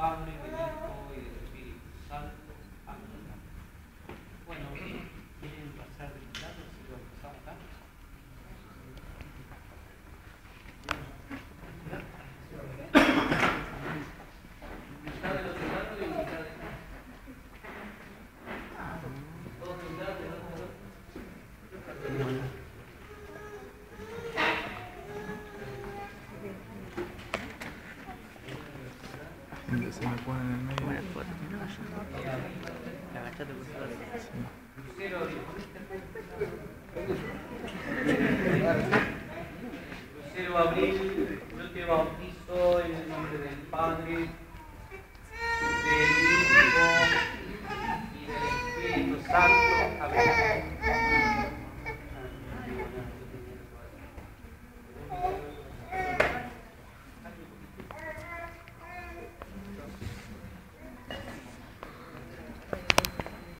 पार नहीं donde se me pone en el medio. Buena foto, Lucero Abril, yo te bautizo en el nombre del Padre, del Hijo y del Espíritu Santo. Amén.